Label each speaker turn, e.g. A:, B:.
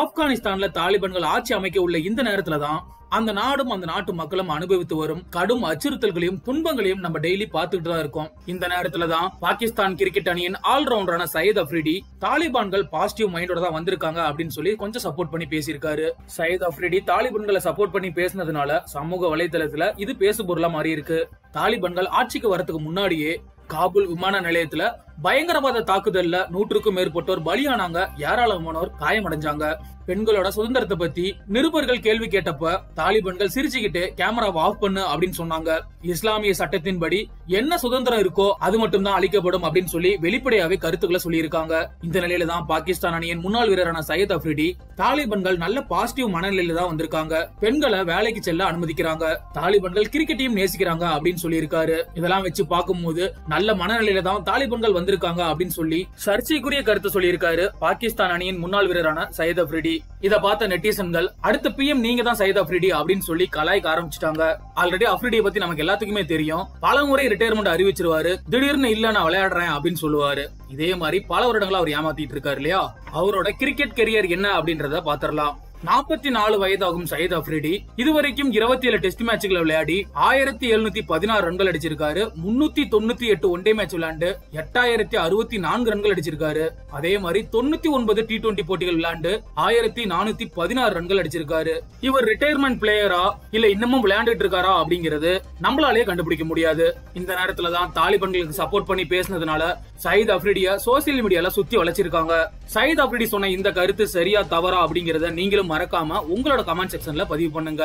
A: ஆப்கானிஸ்தான்ல தாலிபான்கள் ஆட்சி அமைக்க உள்ள இந்த நேரத்துல தான் அந்த நாடும் அந்த நாட்டு மக்களும் அனுபவித்து வரும் கடும் அச்சுறுத்தல்களையும் துன்பங்களையும் நம்ம டெய்லி பார்த்துட்டு தான் இருக்கோம். இந்த நேரத்துல தான் பாகிஸ்தான் கிரிக்கெட் அணியின் ஆல்ரவுண்டரான சயீத் அப்ரிடி தாலிபான்கள் பாசிட்டிவ் மைண்டோட தான் வந்திருக்காங்க அப்படின்னு சொல்லி கொஞ்சம் சப்போர்ட் பண்ணி பேசியிருக்காரு. சயீத் அப்ரிடி தாலிபான்களை சப்போர்ட் பண்ணி பேசினதுனால சமூக வலைதளத்துல இது பேசு பொருளா மாறி இருக்கு தாலிபான்கள் ஆட்சிக்கு வரதுக்கு முன்னாடியே காபூல் விமான நிலையத்துல பயங்கரவாத தாக்குதல்ல நூற்றுக்கும் மேற்பட்டோர் பலியானாங்க ஏராளமானோர் காயமடைஞ்சாங்க. பெண்களோட சுதந்திரத்தை பத்தி நிருபர்கள் கேள்வி கேட்டப்ப தாலிபன்கள் சிரிச்சுக்கிட்டு கேமராவை ஆஃப் பண்ணு அப்படின்னு சொன்னாங்க. இஸ்லாமிய சட்டத்தின்படி என்ன சுதந்திரம் இருக்கோ அது மட்டும் தான் அளிக்கப்படும் அப்படின்னு சொல்லி வெளிப்படையாவே கருத்துக்களை சொல்லியிருக்காங்க. இந்த நிலையில தான் பாகிஸ்தான் அணியின் முன்னாள் வீரரான சையத் அப்ரிடி தாலிபன்கள் நல்ல பாசிட்டிவ் மனநிலையில தான் வந்திருக்காங்க. பெண்களை வேலைக்கு செல்ல அனுமதிக்கிறாங்க. தாலிபன்கள் கிரிக்கெட்டையும் நேசிக்கிறாங்க அப்படின்னு சொல்லியிருக்காரு. இதெல்லாம் வச்சு பார்க்கும்போது நல்ல மனநிலையில தான் தாலிபன்கள் வந்திருக்காங்க அப்படின்னு சொல்லி சர்ச்சைக்குரிய கருத்து சொல்லியிருக்காரு பாகிஸ்தான் அணியின் முன்னாள் வீரரான சையத் அப்ரிடி இத பார்த்த நெட்டிசன்கள் அடுத்த பிஎம் நீங்க தான் சையத் அப்ரிடி அப்படின்னு சொல்லி கலாய்க்க ஆரம்பிச்சிட்டாங்க. ஆல்ரெடி அப்ரிடியை பத்தி நமக்கு எல்லாத்துக்குமே தெரியும். பல முறை ரிட்டையர்மெண்ட் அறிவிச்சிருவாரு. திடீர்னு இல்ல நான் விளையாடுறேன் அப்படின்னு சொல்லுவாரு. இதே மாதிரி பல வருடங்களா அவர் ஏமாத்திட்டு இருக்காரு இல்லையா? அவரோட கிரிக்கெட் கெரியர் என்ன அப்படின்றத பாத்திரலாம் நாற்பத்தி நாலு வயதாகும் சயீத் அப்ரிடி இதுவரைக்கும் இருபத்தி ஏழு டெஸ்ட் மேட்ச்களை விளையாடி ஆயிரத்தி எழுநூத்தி பதினாறு ரன்கள் அடிச்சிருக்காரு. முன்னூத்தி தொண்ணூத்தி எட்டு ஒன்டே மேட்ச் விளையாண்டு எட்டாயிரத்தி அறுபத்தி நான்கு ரன்கள் அடிச்சிருக்காரு. அதே மாதிரி தொண்ணூத்தி ஒன்பது டி டுவெண்டி போட்டிகள் விளையாண்டு ஆயிரத்தி நானூத்தி பதினாறு ரன்கள் அடிச்சிருக்காரு. இவர் ரிட்டையர்மெண்ட் பிளேயரா இல்ல இன்னமும் விளையாண்டுட்டு இருக்காரா அப்படிங்கிறது நம்மளாலேயே கண்டுபிடிக்க முடியாது. இந்த நேரத்துல தான் தாலிபான்களுக்கு சப்போர்ட் பண்ணி பேசினதுனால சயீத் அப்ரிடிய சோசியல் மீடியால சுத்தி வளைச்சிருக்காங்க. சயீத் அப்ரிடி சொன்ன இந்த கருத்து சரியா தவறா அப்படிங்கறத நீங்களும் மறக்காம உங்களோட கமெண்ட் செக்ஷன்ல பதிவு பண்ணுங்க.